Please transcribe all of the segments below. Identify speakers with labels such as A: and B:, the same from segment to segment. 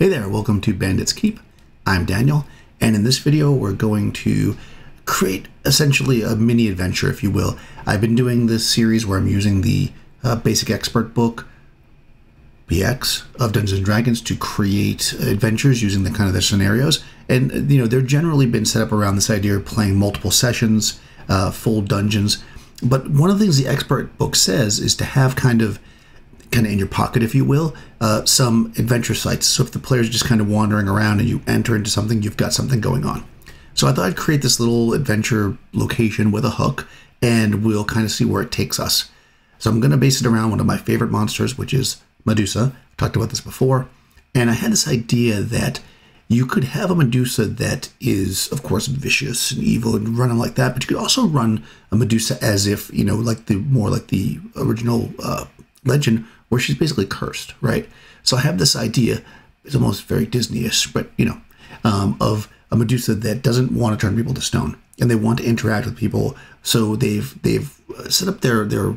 A: Hey there, welcome to Bandits Keep. I'm Daniel, and in this video we're going to create essentially a mini adventure, if you will. I've been doing this series where I'm using the uh, Basic Expert book, BX, of Dungeons and Dragons to create adventures using the kind of the scenarios. And, you know, they're generally been set up around this idea of playing multiple sessions, uh, full dungeons. But one of the things the expert book says is to have kind of kind of in your pocket, if you will, uh, some adventure sites. So if the player's just kind of wandering around and you enter into something, you've got something going on. So I thought I'd create this little adventure location with a hook, and we'll kind of see where it takes us. So I'm going to base it around one of my favorite monsters, which is Medusa. I've talked about this before. And I had this idea that you could have a Medusa that is, of course, vicious and evil and running like that, but you could also run a Medusa as if, you know, like the more like the original uh, legend where she's basically cursed, right? So I have this idea, it's almost very Disney-ish, but you know, um, of a Medusa that doesn't want to turn people to stone, and they want to interact with people. So they've they've set up their their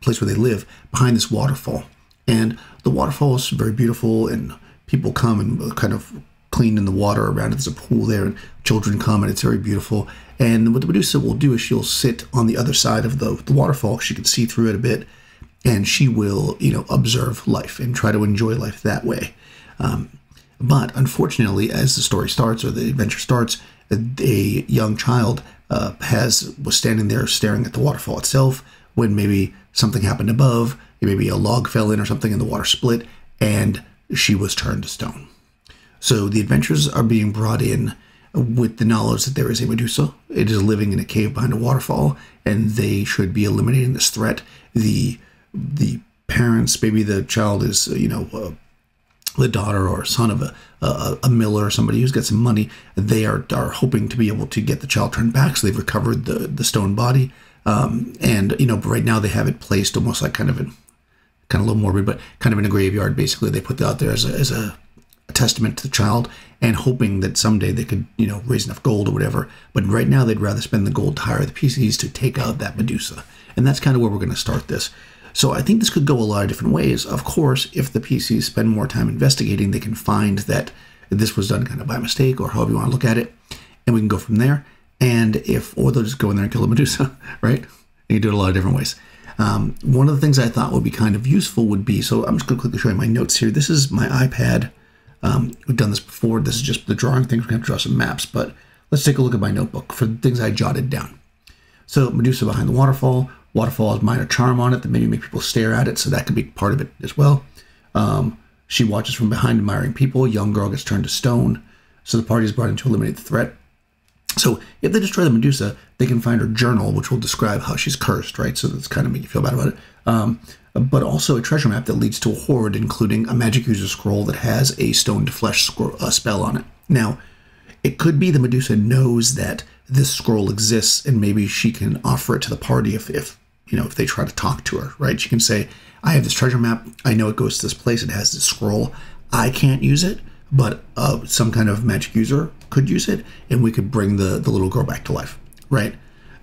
A: place where they live behind this waterfall, and the waterfall is very beautiful, and people come and kind of clean in the water around it. There's a pool there, and children come, and it's very beautiful. And what the Medusa will do is she'll sit on the other side of the, the waterfall. She can see through it a bit, and she will, you know, observe life and try to enjoy life that way. Um, but unfortunately, as the story starts or the adventure starts, a young child uh, has was standing there staring at the waterfall itself when maybe something happened above, maybe a log fell in or something, and the water split, and she was turned to stone. So the adventures are being brought in with the knowledge that there is a Medusa. It is living in a cave behind a waterfall, and they should be eliminating this threat. The the parents, maybe the child is, you know, uh, the daughter or son of a, a, a, miller or somebody who's got some money, they are, are hoping to be able to get the child turned back. So they've recovered the, the stone body. Um, and, you know, right now they have it placed almost like kind of in, kind of a little morbid, but kind of in a graveyard. Basically, they put that out there as a, as a, a testament to the child and hoping that someday they could, you know, raise enough gold or whatever. But right now they'd rather spend the gold to hire the PCs to take out that Medusa. And that's kind of where we're going to start this. So I think this could go a lot of different ways. Of course, if the PCs spend more time investigating, they can find that this was done kind of by mistake or however you want to look at it, and we can go from there. And if, or they'll just go in there and kill Medusa, right? You can do it a lot of different ways. Um, one of the things I thought would be kind of useful would be, so I'm just going to quickly show you my notes here. This is my iPad. Um, we've done this before. This is just the drawing thing. We're going to draw some maps, but let's take a look at my notebook for the things I jotted down. So Medusa behind the waterfall, Waterfall has minor charm on it that maybe make people stare at it, so that could be part of it as well. Um, she watches from behind, admiring people. Young girl gets turned to stone, so the party is brought in to eliminate the threat. So if they destroy the Medusa, they can find her journal, which will describe how she's cursed, right? So that's kind of make you feel bad about it. Um, but also a treasure map that leads to a hoard, including a magic user scroll that has a stone to flesh scroll, uh, spell on it. Now, it could be the Medusa knows that this scroll exists, and maybe she can offer it to the party if, if you know, if they try to talk to her, right? She can say, I have this treasure map. I know it goes to this place. It has this scroll. I can't use it, but uh, some kind of magic user could use it, and we could bring the, the little girl back to life, right?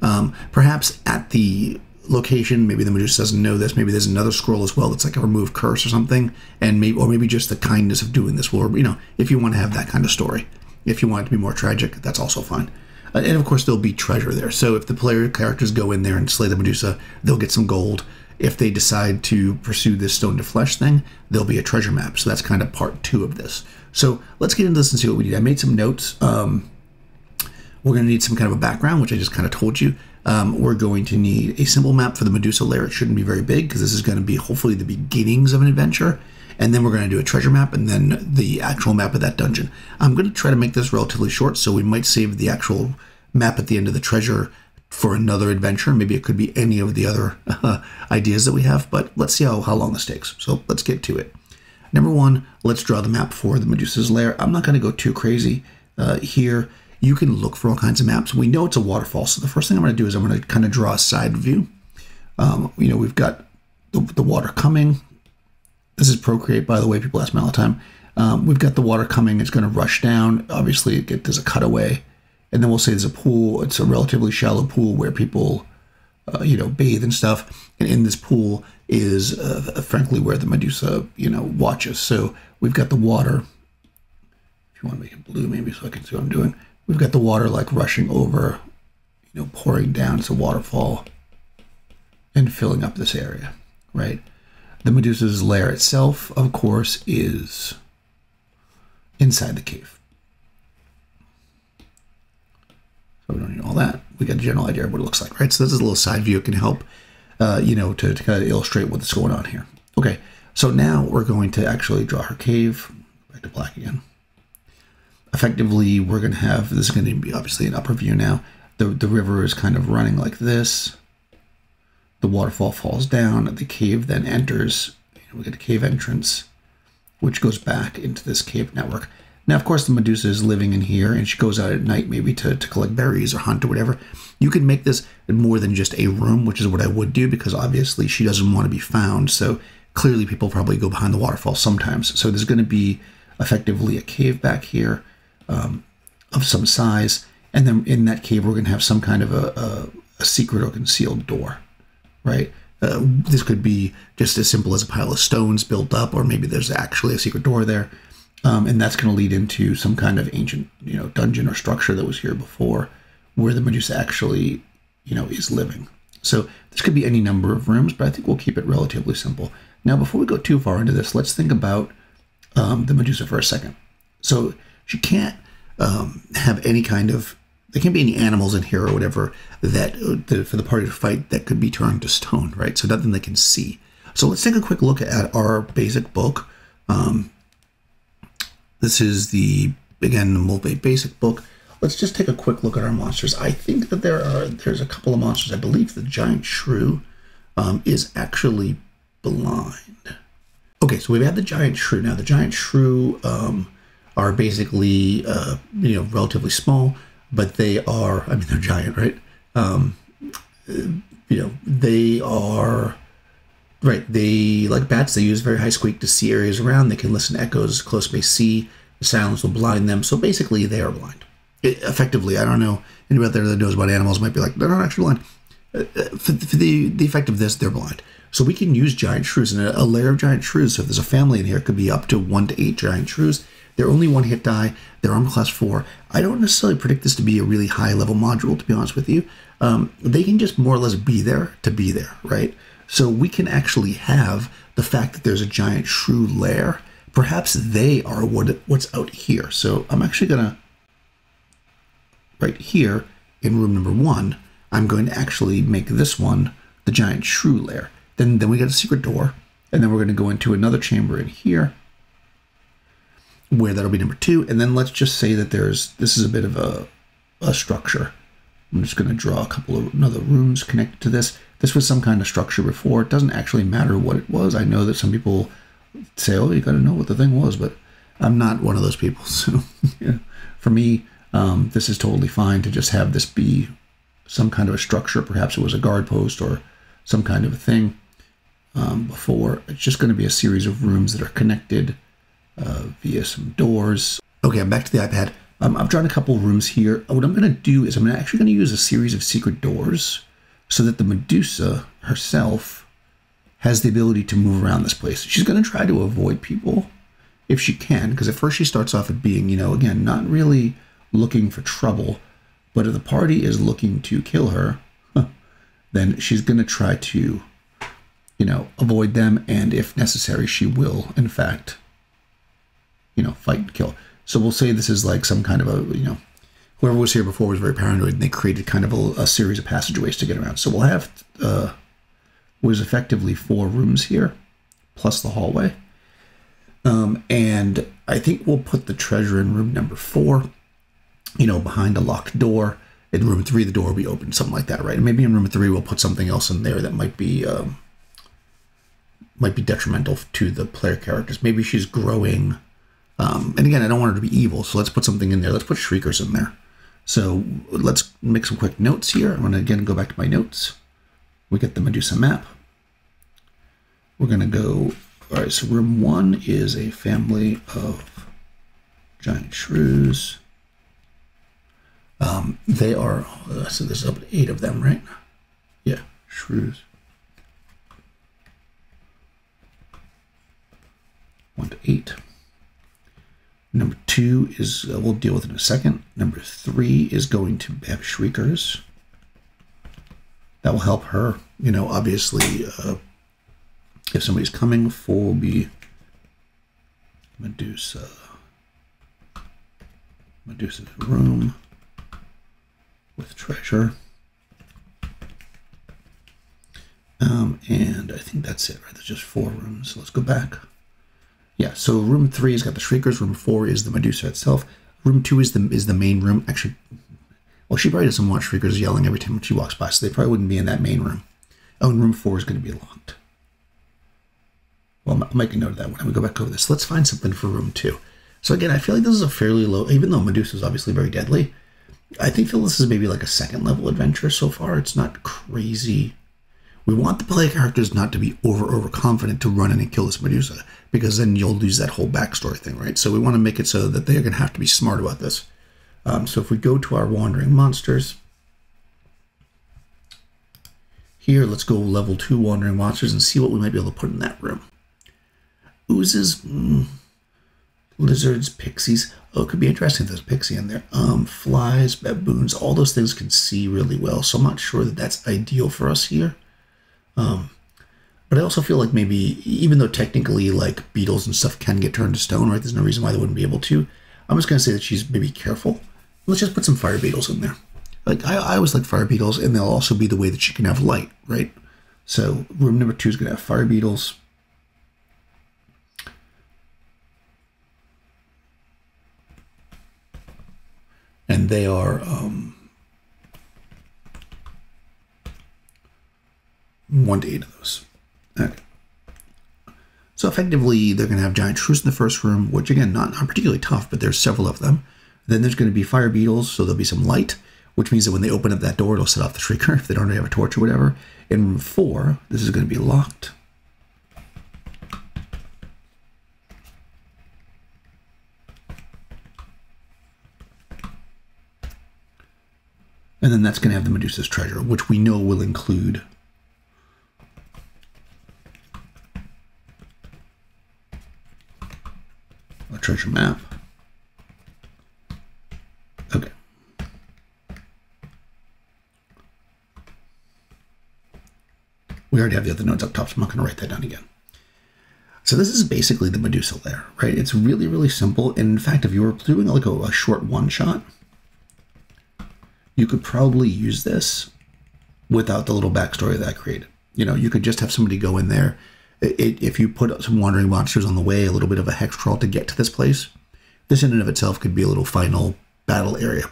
A: Um, perhaps at the location, maybe the Medusa doesn't know this. Maybe there's another scroll as well that's like a remove curse or something, and maybe or maybe just the kindness of doing this. will, you know, if you want to have that kind of story, if you want it to be more tragic, that's also fine. Uh, and of course, there'll be treasure there. So if the player characters go in there and slay the Medusa, they'll get some gold. If they decide to pursue this stone to flesh thing, there'll be a treasure map. So that's kind of part two of this. So let's get into this and see what we need. I made some notes. Um, we're going to need some kind of a background, which I just kind of told you. Um, we're going to need a simple map for the Medusa lair. It shouldn't be very big because this is going to be hopefully the beginnings of an adventure and then we're going to do a treasure map and then the actual map of that dungeon. I'm going to try to make this relatively short, so we might save the actual map at the end of the treasure for another adventure. Maybe it could be any of the other uh, ideas that we have, but let's see how, how long this takes. So let's get to it. Number one, let's draw the map for the Medusa's lair. I'm not going to go too crazy uh, here. You can look for all kinds of maps. We know it's a waterfall, so the first thing I'm going to do is I'm going to kind of draw a side view. Um, you know, we've got the, the water coming, this is Procreate, by the way. People ask me all the time. Um, we've got the water coming. It's going to rush down. Obviously, it, there's a cutaway. And then we'll say there's a pool. It's a relatively shallow pool where people, uh, you know, bathe and stuff. And in this pool is, uh, frankly, where the Medusa, you know, watches. So we've got the water if you want to make it blue, maybe so I can see what I'm doing. We've got the water like rushing over, you know, pouring down. It's a waterfall and filling up this area, right? The Medusa's lair itself, of course, is inside the cave. So we don't need all that. We got a general idea of what it looks like, right? So this is a little side view. It can help, uh, you know, to, to kind of illustrate what's going on here. Okay, so now we're going to actually draw her cave. Back to black again. Effectively, we're going to have, this is going to be obviously an upper view now. The, the river is kind of running like this. The waterfall falls down. The cave then enters. We get a cave entrance, which goes back into this cave network. Now, of course, the Medusa is living in here, and she goes out at night maybe to, to collect berries or hunt or whatever. You can make this more than just a room, which is what I would do because obviously she doesn't want to be found. So clearly, people probably go behind the waterfall sometimes. So there's going to be effectively a cave back here um, of some size, and then in that cave, we're going to have some kind of a, a, a secret or concealed door, right? Uh, this could be just as simple as a pile of stones built up, or maybe there's actually a secret door there. Um, and that's going to lead into some kind of ancient, you know, dungeon or structure that was here before, where the Medusa actually, you know, is living. So this could be any number of rooms, but I think we'll keep it relatively simple. Now, before we go too far into this, let's think about um, the Medusa for a second. So she can't um, have any kind of there can't be any animals in here or whatever that, that for the party to fight that could be turned to stone, right? So nothing they can see. So let's take a quick look at our basic book. Um, this is the, again, the Moldvay basic book. Let's just take a quick look at our monsters. I think that there are, there's a couple of monsters. I believe the giant shrew um, is actually blind. Okay, so we've had the giant shrew. Now, the giant shrew um, are basically, uh, you know, relatively small, but they are, I mean, they're giant, right? Um, you know, they are Right. They, like bats, they use very high squeak to see areas around. They can listen to echoes close may see. The silence will blind them. So basically, they are blind. It, effectively, I don't know. Anybody out there that knows about animals might be like, they're not actually blind. Uh, uh, for, for, the, the effect of this, they're blind. So we can use giant shrews and a, a layer of giant shrews. So if there's a family in here, it could be up to one to eight giant shrews. They're only one hit die. They're armor class four. I don't necessarily predict this to be a really high level module, to be honest with you. Um, they can just more or less be there to be there, right? So we can actually have the fact that there's a giant shrew lair. Perhaps they are what what's out here. So I'm actually gonna right here in room number one. I'm going to actually make this one the giant shrew lair. Then then we got a secret door, and then we're going to go into another chamber in here where that'll be number two. And then let's just say that there's this is a bit of a a structure. I'm just going to draw a couple of another rooms connected to this this was some kind of structure before. It doesn't actually matter what it was. I know that some people say, "Oh, you got to know what the thing was," but I'm not one of those people. So, yeah. for me, um, this is totally fine to just have this be some kind of a structure. Perhaps it was a guard post or some kind of a thing um, before. It's just going to be a series of rooms that are connected uh, via some doors. Okay, I'm back to the iPad. Um, I've drawn a couple rooms here. What I'm going to do is I'm actually going to use a series of secret doors so that the Medusa herself has the ability to move around this place. She's going to try to avoid people if she can, because at first she starts off at being, you know, again, not really looking for trouble, but if the party is looking to kill her, then she's going to try to, you know, avoid them, and if necessary, she will, in fact, you know, fight and kill. So we'll say this is like some kind of a, you know, whoever was here before was very paranoid and they created kind of a, a series of passageways to get around. So we'll have uh, was effectively four rooms here, plus the hallway. Um, and I think we'll put the treasure in room number four, you know, behind a locked door. In room three, the door will be open, something like that, right? And maybe in room three, we'll put something else in there that might be um, might be detrimental to the player characters. Maybe she's growing. Um, and again, I don't want her to be evil, so let's put something in there. Let's put shriekers in there. So let's make some quick notes here. I'm going to again go back to my notes. We get the Medusa map. We're going to go, all right, so room one is a family of giant shrews. Um, they are, uh, so there's up to eight of them, right? Yeah, shrews. One to eight. Number two is, uh, we'll deal with in a second. Number three is going to have Shriekers. That will help her. You know, obviously, uh, if somebody's coming for be Medusa. Medusa's room with treasure. Um, and I think that's it, right? There's just four rooms. So let's go back. Yeah, so room three has got the Shriekers. Room four is the Medusa itself. Room two is the is the main room. Actually, well, she probably doesn't want Shriekers yelling every time she walks by, so they probably wouldn't be in that main room. Oh, and room four is going to be locked. Well, I'll make a note of that when we go back over this. Let's find something for room two. So again, I feel like this is a fairly low, even though Medusa is obviously very deadly. I think feel this is maybe like a second level adventure so far. It's not crazy we want the player characters not to be over overconfident to run in and kill this Medusa, because then you'll lose that whole backstory thing, right? So we want to make it so that they're going to have to be smart about this. Um, so if we go to our wandering monsters, here let's go level two wandering monsters and see what we might be able to put in that room. Oozes, mm, lizards, pixies. Oh, it could be interesting if there's pixie in there. Um, flies, baboons, all those things can see really well. So I'm not sure that that's ideal for us here. Um, but I also feel like maybe, even though technically like beetles and stuff can get turned to stone, right? There's no reason why they wouldn't be able to. I'm just gonna say that she's maybe careful. Let's just put some fire beetles in there. Like I, I always like fire beetles, and they'll also be the way that she can have light, right? So room number two is gonna have fire beetles. And they are um, one to eight of those. Okay. So effectively, they're going to have giant shrews in the first room, which again, not, not particularly tough, but there's several of them. Then there's going to be fire beetles, so there'll be some light, which means that when they open up that door, it'll set off the shrieker if they don't have a torch or whatever. In room four, this is going to be locked. And then that's going to have the Medusa's treasure, which we know will include treasure map. Okay. We already have the other nodes up top, so I'm not going to write that down again. So this is basically the Medusa layer, right? It's really, really simple. And in fact, if you were doing like a, a short one shot, you could probably use this without the little backstory that I created. You know, you could just have somebody go in there, it, if you put some wandering monsters on the way, a little bit of a hex crawl to get to this place, this in and of itself could be a little final battle area.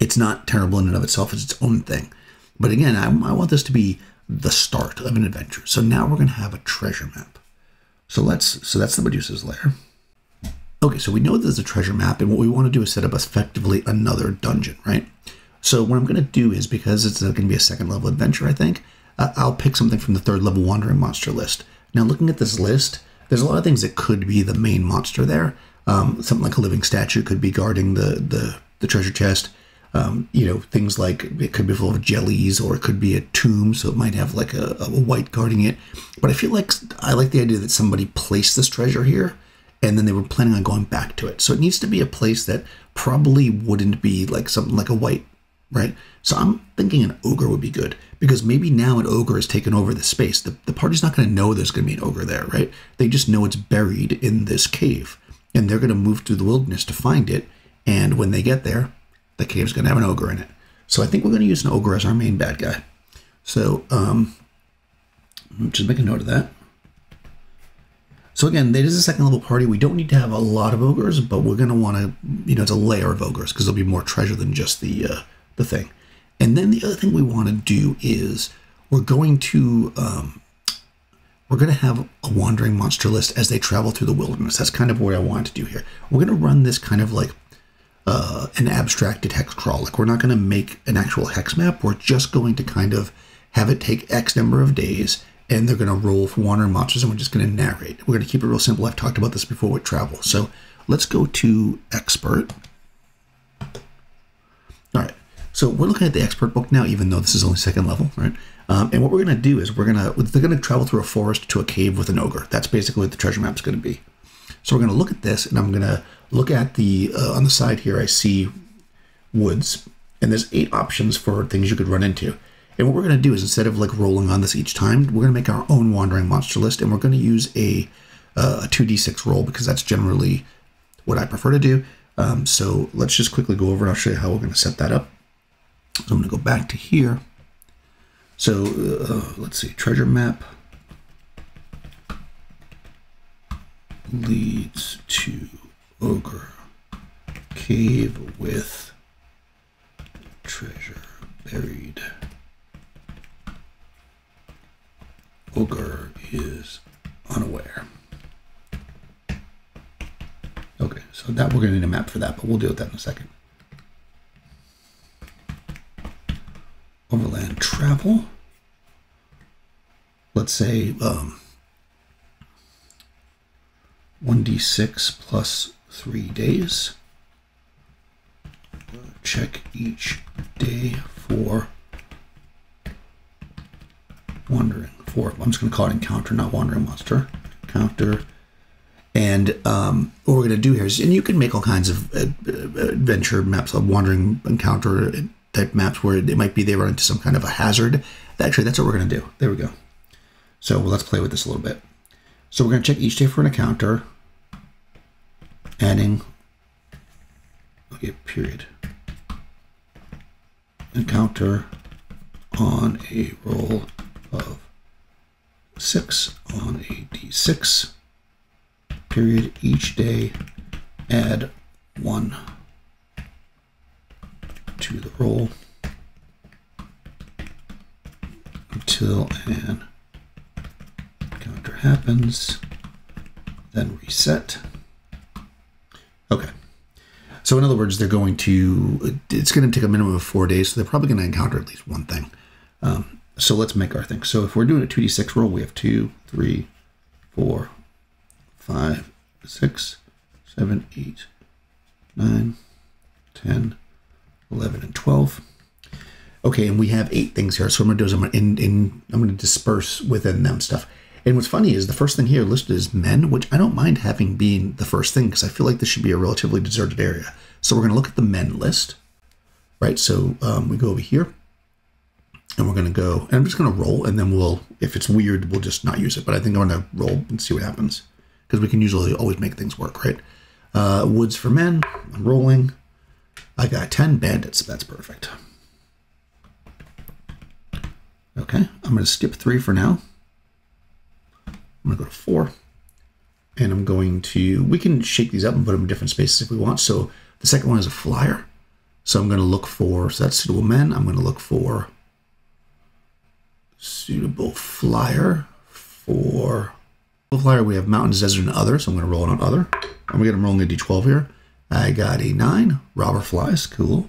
A: It's not terrible in and of itself, it's its own thing. But again, I, I want this to be the start of an adventure. So now we're going to have a treasure map. So let's, so that's the Medusa's lair. Okay, so we know there's a treasure map, and what we want to do is set up effectively another dungeon, right? So what I'm going to do is, because it's going to be a second level adventure, I think, uh, I'll pick something from the third level wandering monster list. Now, looking at this list, there's a lot of things that could be the main monster there. Um, something like a living statue could be guarding the the, the treasure chest. Um, you know, things like it could be full of jellies, or it could be a tomb, so it might have like a, a wight guarding it. But I feel like I like the idea that somebody placed this treasure here, and then they were planning on going back to it. So it needs to be a place that probably wouldn't be like something like a wight, right? So I'm thinking an ogre would be good because maybe now an ogre has taken over the space. The, the party's not going to know there's going to be an ogre there, right? They just know it's buried in this cave and they're going to move through the wilderness to find it. And when they get there, the cave's going to have an ogre in it. So I think we're going to use an ogre as our main bad guy. So um, just make a note of that. So again, it is a second level party. We don't need to have a lot of ogres, but we're going to want to, you know, it's a layer of ogres because there'll be more treasure than just the uh, the thing. And then the other thing we want to do is we're going to um, we're going to have a wandering monster list as they travel through the wilderness. That's kind of what I want to do here. We're going to run this kind of like uh, an abstracted hex crawl. Like we're not going to make an actual hex map. We're just going to kind of have it take X number of days and they're going to roll for wandering monsters and we're just going to narrate. We're going to keep it real simple. I've talked about this before with travel. So let's go to expert. So we're looking at the expert book now, even though this is only second level, right? Um, and what we're going to do is we're going to, they're going to travel through a forest to a cave with an ogre. That's basically what the treasure map is going to be. So we're going to look at this and I'm going to look at the uh, on the side here. I see woods, and there's eight options for things you could run into. And what we're going to do is instead of like rolling on this each time, we're going to make our own wandering monster list, and we're going to use a uh, a 2d6 roll because that's generally what I prefer to do. Um, so let's just quickly go over and I'll show you how we're going to set that up. So I'm going to go back to here. So uh, let's see, treasure map leads to ogre cave with treasure buried. Ogre is unaware. Okay, so that we're going to need a map for that, but we'll deal with that in a second. Overland travel. Let's say um, 1d6 plus 3 days. Check each day for wandering. For I'm just going to call it encounter, not wandering monster. Encounter and um, what we're going to do here is, and you can make all kinds of uh, adventure maps, of wandering encounter type maps where it might be they run into some kind of a hazard. Actually, that's what we're going to do. There we go. So well, let's play with this a little bit. So we're going to check each day for an encounter, adding, okay, period. Encounter on a roll of six on a d6 period each day add one to the roll until an encounter happens, then reset. Okay. So in other words, they're going to, it's going to take a minimum of four days, so they're probably going to encounter at least one thing. Um, so let's make our thing. So if we're doing a 2d6 roll, we have two, three, four, five, six, seven, eight, nine, 10, 11, and 12. Okay, and we have eight things here. So I'm to do is I'm to, in, in, I'm to disperse within them stuff. And what's funny is the first thing here listed is men, which I don't mind having being the first thing because I feel like this should be a relatively deserted area. So we're to look at the men list, right? So um, we go over here and we're to go, and I'm just to roll, and then we'll, if it's weird, we'll just not use it. But I think I'm to roll and see what happens because we can usually always make things work, right? Uh, woods for men, I'm rolling. I got 10 bandits, that's perfect. Okay, I'm going to skip three for now. I'm going to go to four. And I'm going to, we can shake these up and put them in different spaces if we want. So the second one is a flyer. So I'm going to look for, so that's suitable men. I'm going to look for suitable flyer for flyer, we have mountains, desert, and other. So I'm going to roll it on other. I'm going to roll rolling a d12 here. I got a 9. Robber flies. Cool.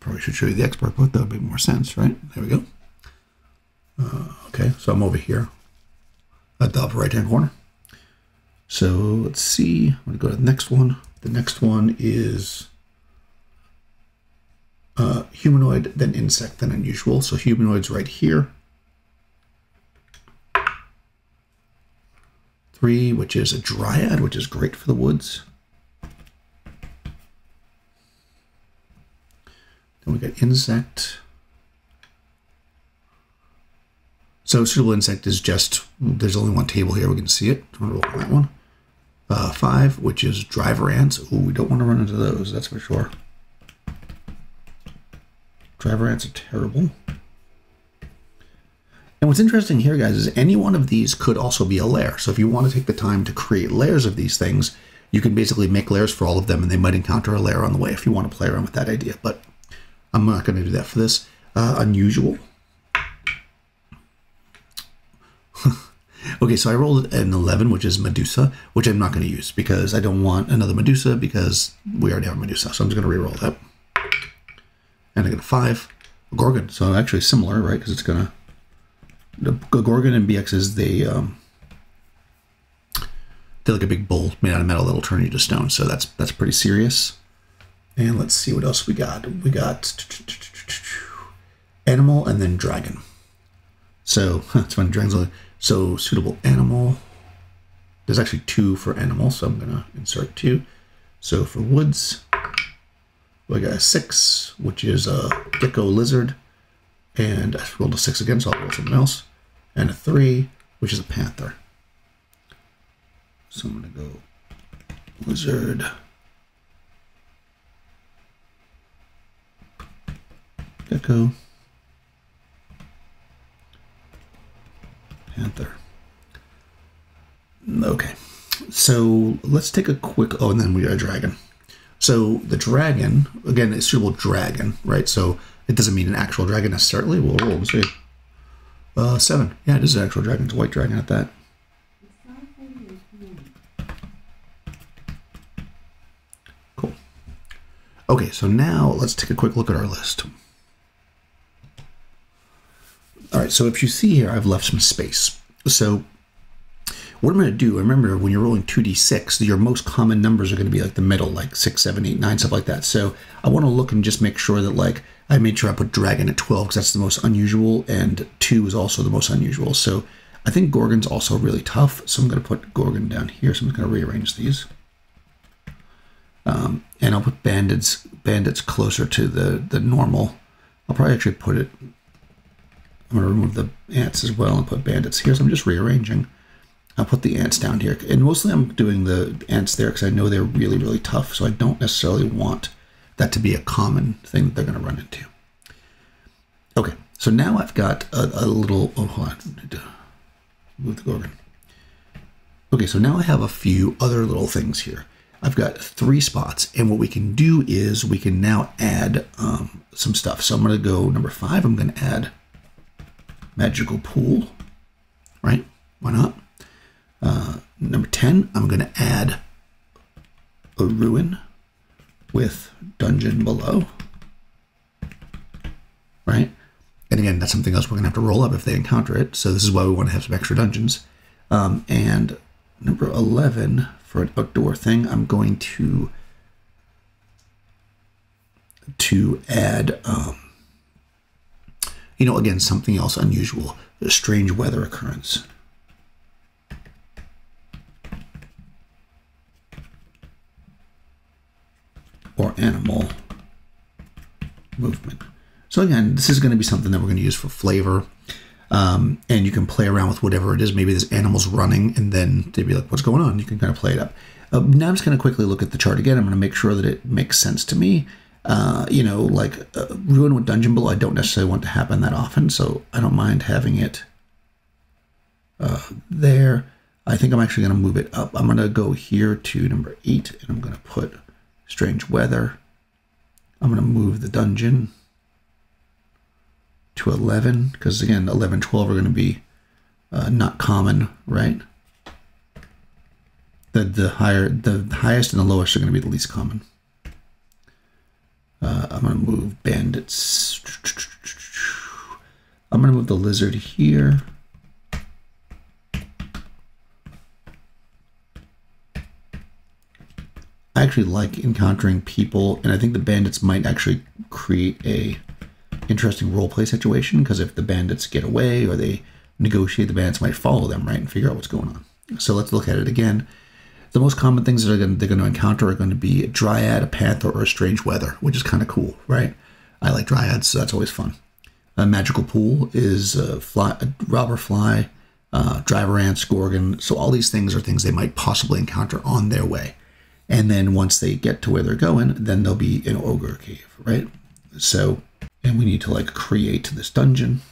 A: Probably should show you the expert book. That would make more sense, right? There we go. Uh, okay, so I'm over here at the upper right-hand corner. So let's see. I'm going to go to the next one. The next one is uh, humanoid, then insect, then unusual. So humanoid's right here. Three, which is a dryad, which is great for the woods. Then we got insect. So suitable insect is just, there's only one table here, we can see it. Gonna roll that one. Uh, five, which is driver ants. Oh, we don't want to run into those, that's for sure. Driver ants are terrible. And what's interesting here, guys, is any one of these could also be a layer. So if you want to take the time to create layers of these things, you can basically make layers for all of them, and they might encounter a layer on the way if you want to play around with that idea. But I'm not going to do that for this. Uh, unusual. okay, so I rolled an 11, which is Medusa, which I'm not going to use because I don't want another Medusa because we already have Medusa. So I'm just going to re-roll that and I get a five. Gorgon, so actually similar, right? Because it's gonna the Gorgon and BX is the um, they're like a big bull made out of metal that'll turn you to stone. So that's that's pretty serious. And let's see what else we got. We got animal and then dragon. So it's fun. Dragons only. So suitable animal. There's actually two for animal, so I'm gonna insert two. So for woods, we got a six, which is a gecko lizard, and I rolled a six again, so I'll roll something else, and a three, which is a panther. So I'm gonna go lizard. Gecko. Panther. Okay, so let's take a quick. Oh, and then we got a dragon. So the dragon, again, is suitable dragon, right? So it doesn't mean an actual dragon necessarily. We'll roll and see. Uh, seven. Yeah, it is an actual dragon. It's a white dragon at that. Cool. Okay, so now let's take a quick look at our list. All right, so if you see here, I've left some space. So what I'm going to do, remember when you're rolling 2d6, your most common numbers are going to be like the middle, like 6, 7, 8, 9, stuff like that. So I want to look and just make sure that like I made sure I put dragon at 12 because that's the most unusual and 2 is also the most unusual. So I think Gorgon's also really tough. So I'm going to put Gorgon down here. So I'm going to rearrange these. Um, and I'll put bandits bandits closer to the, the normal. I'll probably actually put it I'm going to remove the ants as well and put bandits here. So I'm just rearranging. I'll put the ants down here. And mostly I'm doing the ants there because I know they're really, really tough. So I don't necessarily want that to be a common thing that they're going to run into. Okay, so now I've got a, a little, oh, hold on, move the Gorgon. Okay, so now I have a few other little things here. I've got three spots, and what we can do is we can now add um, some stuff. So I'm going to go number five. I'm going to add magical pool, right? Why not? Uh, number 10, I'm going to add a ruin with dungeon below, right? And again, that's something else we're going to have to roll up if they encounter it. So this is why we want to have some extra dungeons. Um, and number 11, for an outdoor thing, I'm going to to add um, you know, again, something else unusual, a strange weather occurrence. Animal movement. So again, this is going to be something that we're going to use for flavor. Um, and you can play around with whatever it is. Maybe this animals running, and then they'd be like, what's going on? You can kind of play it up. Uh, now I'm just going to quickly look at the chart again. I'm going to make sure that it makes sense to me. Uh, you know, like uh, Ruin with Dungeon Below, I don't necessarily want to happen that often, so I don't mind having it uh, there. I think I'm actually going to move it up. I'm going to go here to number 8, and I'm going to put Strange Weather. I'm going to move the dungeon to 11, because again, 11, 12 are going to be uh, not common, right? The, the higher, the highest and the lowest are going to be the least common. Uh, I'm going to move bandits. I'm going to move the lizard here. I actually like encountering people, and I think the bandits might actually create a interesting roleplay situation because if the bandits get away or they negotiate, the bandits might follow them, right, and figure out what's going on. So let's look at it again. The most common things that they're going to encounter are going to be a dryad, a panther, or a strange weather, which is kind of cool, right? I like dryads, so that's always fun. A magical pool is a, fly, a robber fly, uh, driver ants, gorgon. So all these things are things they might possibly encounter on their way. And then once they get to where they're going, then they'll be in ogre cave, right? So, and we need to like create this dungeon.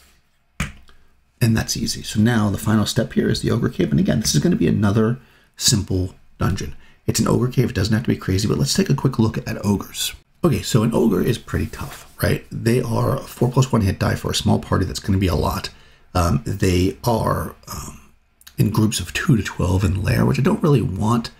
A: And that's easy. So now the final step here is the ogre cave. And again, this is going to be another simple dungeon. It's an ogre cave. It doesn't have to be crazy, but let's take a quick look at ogres. Okay, so an ogre is pretty tough, right? They are a 4 plus 1 hit die for a small party that's going to be a lot. Um, they are um, in groups of 2 to 12 in lair, which I don't really want.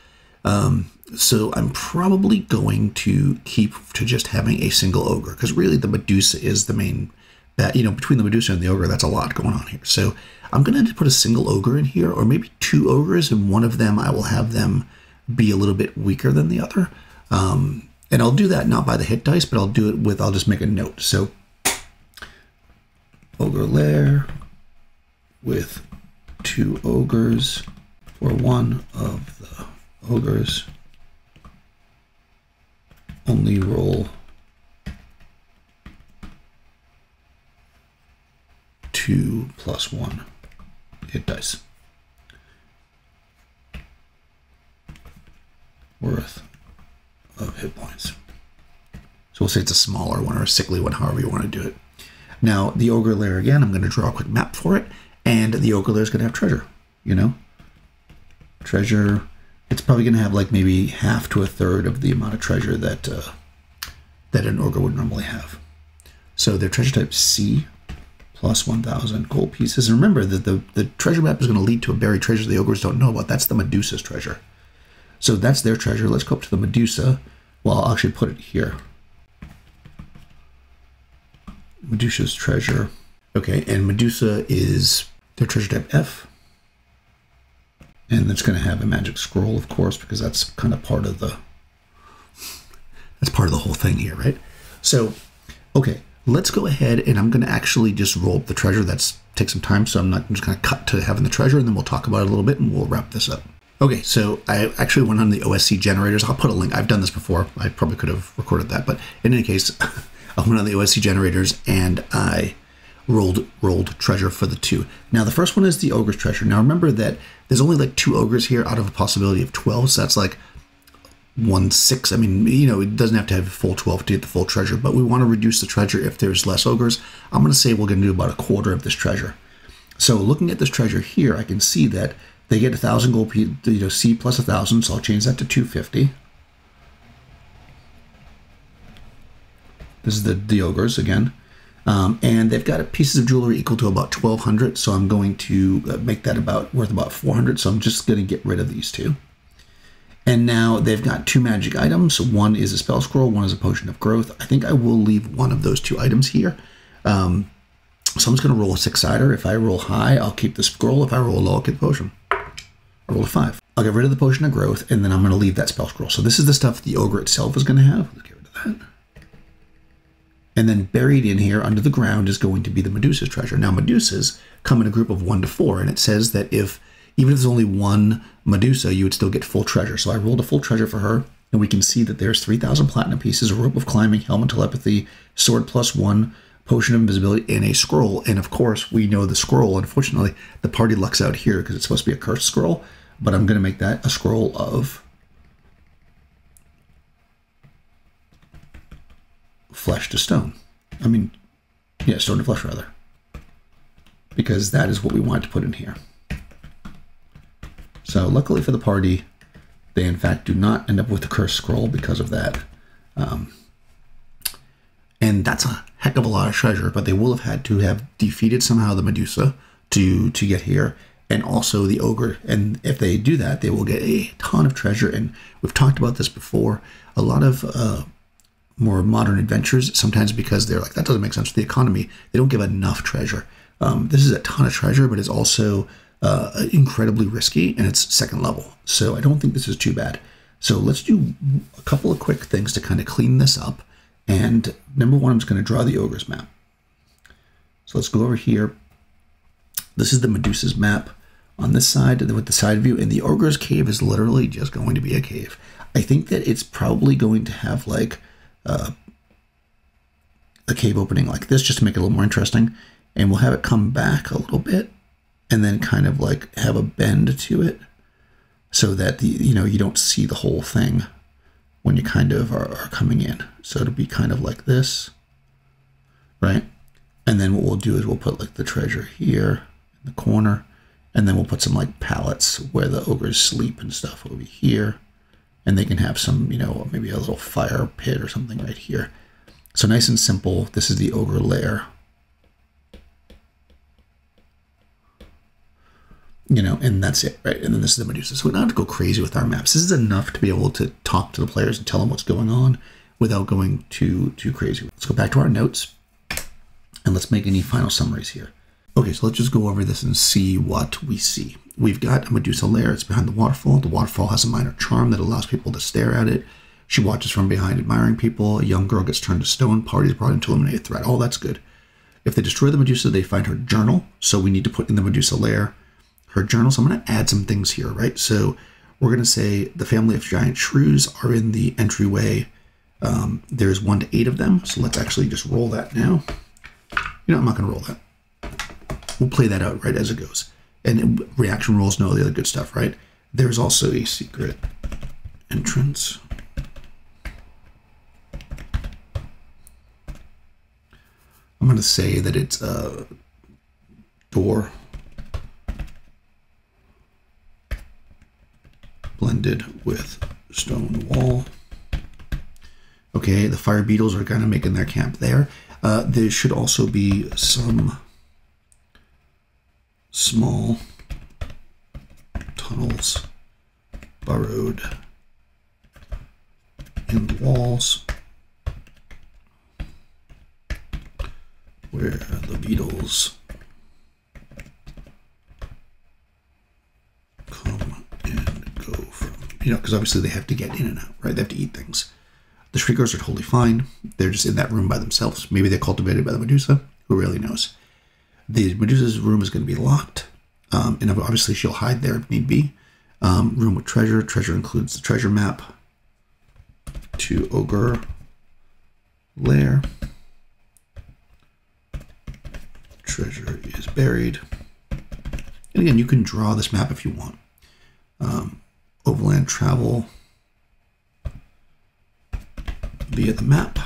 A: Um, so I'm probably going to keep to just having a single ogre, because really the Medusa is the main, that you know, between the Medusa and the ogre, that's a lot going on here. So I'm going to put a single ogre in here, or maybe two ogres, and one of them I will have them be a little bit weaker than the other. Um, and I'll do that not by the hit dice, but I'll do it with, I'll just make a note. So ogre lair, with two ogres for one of the ogres. Only roll two plus one hit dice. Worth of hit points. So we'll say it's a smaller one or a sickly one, however you want to do it. Now, the ogre lair again, I'm going to draw a quick map for it, and the ogre lair is going to have treasure, you know? Treasure, it's probably going to have like maybe half to a third of the amount of treasure that uh, that an ogre would normally have. So their treasure type C plus 1,000 gold pieces. And remember that the, the treasure map is going to lead to a buried treasure the ogres don't know about. That's the Medusa's treasure. So that's their treasure. Let's go up to the Medusa. Well, I'll actually put it here. Medusa's treasure. Okay, and Medusa is their treasure type F. And it's going to have a magic scroll, of course, because that's kind of part of the that's part of the whole thing here, right? So, okay, let's go ahead and I'm going to actually just roll up the treasure. That's take some time, so I'm not I'm just going to cut to having the treasure, and then we'll talk about it a little bit, and we'll wrap this up. Okay, so I actually went on the OSE generators. I'll put a link. I've done this before. I probably could have recorded that, but in any case, I went on the OSE generators and I rolled rolled treasure for the two. Now the first one is the ogre's treasure. Now remember that there's only like two ogres here out of a possibility of twelve, so that's like one six. I mean, you know, it doesn't have to have a full 12 to get the full treasure, but we want to reduce the treasure if there's less ogres. I'm going to say we're going to do about a quarter of this treasure. So looking at this treasure here, I can see that they get a thousand gold, you know, C plus a thousand. So I'll change that to 250. This is the, the ogres again. Um, and they've got pieces of jewelry equal to about 1200. So I'm going to uh, make that about worth about 400. So I'm just going to get rid of these two. And now they've got two magic items. One is a spell scroll, one is a potion of growth. I think I will leave one of those two items here. Um, so I'm just going to roll a six-sider. If I roll high, I'll keep the scroll. If I roll low, I'll keep the potion. I roll a five. I'll get rid of the potion of growth, and then I'm going to leave that spell scroll. So this is the stuff the ogre itself is going to have. Let's get rid of that. And then buried in here under the ground is going to be the Medusa's treasure. Now, Medusas come in a group of one to four, and it says that if even if there's only one Medusa, you would still get full treasure. So I rolled a full treasure for her, and we can see that there's 3,000 platinum pieces, a rope of climbing, helmet telepathy, sword plus one, potion of invisibility, and a scroll. And of course, we know the scroll. Unfortunately, the party lucks out here because it's supposed to be a cursed scroll, but I'm going to make that a scroll of flesh to stone. I mean, yeah, stone to flesh, rather. Because that is what we want to put in here. So luckily for the party, they in fact do not end up with the cursed scroll because of that. Um, and that's a heck of a lot of treasure, but they will have had to have defeated somehow the Medusa to to get here, and also the ogre. And if they do that, they will get a ton of treasure. And we've talked about this before. A lot of uh, more modern adventures, sometimes because they're like that doesn't make sense for the economy, they don't give enough treasure. Um, this is a ton of treasure, but it's also uh, incredibly risky and it's second level. So I don't think this is too bad. So let's do a couple of quick things to kind of clean this up. And number one, I'm just going to draw the ogre's map. So let's go over here. This is the Medusa's map on this side with the side view. And the ogre's cave is literally just going to be a cave. I think that it's probably going to have like uh, a cave opening like this just to make it a little more interesting. And we'll have it come back a little bit and then kind of like have a bend to it so that the you know you don't see the whole thing when you kind of are, are coming in. So it'll be kind of like this right? And then what we'll do is we'll put like the treasure here in the corner. And then we'll put some like pallets where the ogres sleep and stuff over here and they can have some you know maybe a little fire pit or something right here so nice and simple this is the ogre lair you know, and that's it, right? And then this is the Medusa. So we don't have to go crazy with our maps. This is enough to be able to talk to the players and tell them what's going on without going too too crazy. Let's go back to our notes and let's make any final summaries here. Okay, so let's just go over this and see what we see. We've got a Medusa lair. It's behind the waterfall. The waterfall has a minor charm that allows people to stare at it. She watches from behind, admiring people. A young girl gets turned to stone. Parties brought in to eliminate a threat. All that's good. If they destroy the Medusa, they find her journal. So we need to put in the Medusa lair her journal. So I'm going to add some things here, right? So we're going to say the family of giant shrews are in the entryway. Um, there's one to eight of them. So let's actually just roll that now. You know, I'm not going to roll that. We'll play that out right as it goes. And reaction rules and all the other good stuff, right? There's also a secret entrance. I'm going to say that it's a door blended with stone wall. Okay, the fire beetles are kind of making their camp there. Uh, there should also be some small tunnels burrowed in the walls where the beetles come and go from, you know, because obviously they have to get in and out, right? They have to eat things. The Shriekers are totally fine. They're just in that room by themselves. Maybe they're cultivated by the Medusa. Who really knows? The Medusa's room is going to be locked. Um, and obviously she'll hide there if need be. Um, room with treasure. Treasure includes the treasure map to Ogre Lair. Treasure is buried. And again, you can draw this map if you want. Um, overland travel via the map.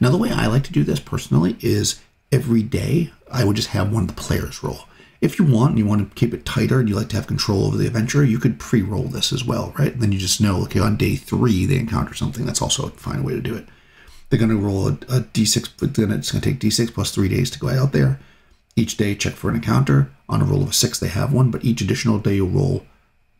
A: Now, the way I like to do this personally is every day I would just have one of the players roll. If you want and you want to keep it tighter and you like to have control over the adventure, you could pre-roll this as well, right? And then you just know, okay, on day three they encounter something. That's also a fine way to do it. They're going to roll a a d6, but then it's going to take d6 plus three days to go out there. Each day, check for an encounter. On a roll of a six, they have one, but each additional day you'll roll,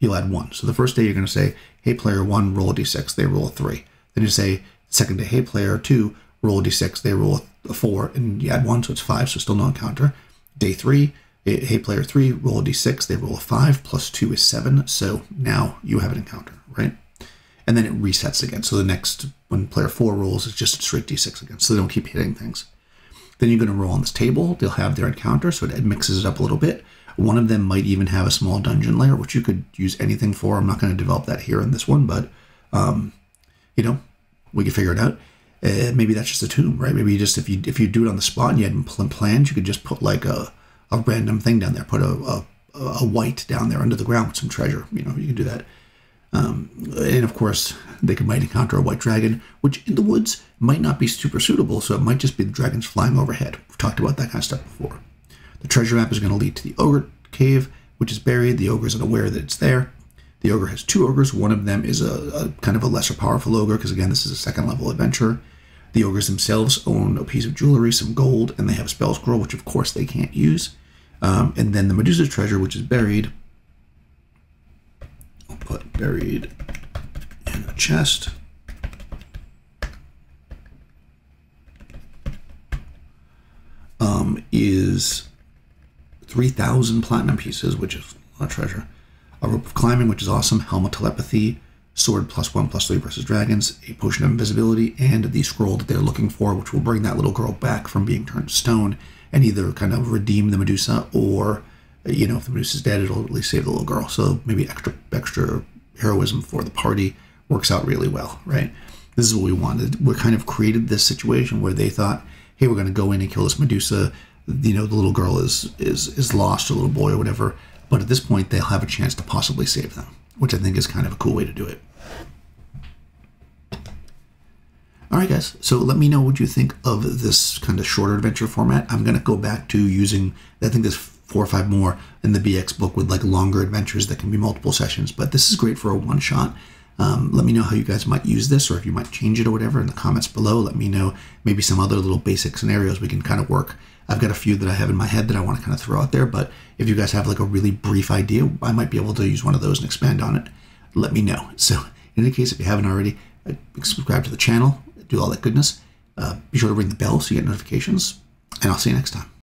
A: you'll add one. So the first day you're going to say, hey, player one, roll a d6. They roll a three. Then you say, second day, hey, player two, roll a d6. They roll a four, and you add one, so it's five, so still no encounter. Day three, hey, player three, roll a d6. They roll a five, plus two is seven, so now you have an encounter, right? And then it resets again. So the next, when player four rolls, it's just a straight d6 again, so they don't keep hitting things. Then you're going to roll on this table. They'll have their encounter, so it mixes it up a little bit. One of them might even have a small dungeon layer, which you could use anything for. I'm not going to develop that here in this one, but um, you know, we can figure it out. Uh, maybe that's just a tomb, right? Maybe you just if you if you do it on the spot and you hadn't planned, you could just put like a a random thing down there, put a, a a wight down there under the ground with some treasure. You know, you can do that. Um, and of course, they could might encounter a white dragon, which in the woods might not be super suitable, so it might just be the dragons flying overhead. We've talked about that kind of stuff before. The treasure map is going to lead to the ogre cave, which is buried. The ogre is unaware that it's there. The ogre has two ogres. One of them is a, a kind of a lesser powerful ogre, because again, this is a second level adventure. The ogres themselves own a piece of jewelry, some gold, and they have a spell scroll, which of course they can't use. Um, and then the Medusa's treasure, which is buried. I'll put buried in a chest. Um, is 3,000 platinum pieces, which is a lot of treasure. A rope of climbing, which is awesome. Helm of telepathy. Sword plus one plus three versus dragons. A potion of invisibility. And the scroll that they're looking for, which will bring that little girl back from being turned to stone and either kind of redeem the Medusa or, you know, if the Medusa's dead, it'll at least save the little girl. So maybe extra extra heroism for the party works out really well, right? This is what we wanted. We kind of created this situation where they thought, hey, we're going to go in and kill this Medusa. You know, the little girl is is is lost, a little boy, or whatever. But at this point, they'll have a chance to possibly save them, which I think is kind of a cool way to do it. All right, guys. So let me know what you think of this kind of shorter adventure format. I'm going to go back to using, I think there's four or five more in the BX book with like longer adventures that can be multiple sessions. But this is great for a one shot. Um, let me know how you guys might use this or if you might change it or whatever in the comments below. Let me know maybe some other little basic scenarios we can kind of work. I've got a few that I have in my head that I want to kind of throw out there. But if you guys have like a really brief idea, I might be able to use one of those and expand on it. Let me know. So in any case, if you haven't already, uh, subscribe to the channel do all that goodness. Uh, be sure to ring the bell so you get notifications, and I'll see you next time.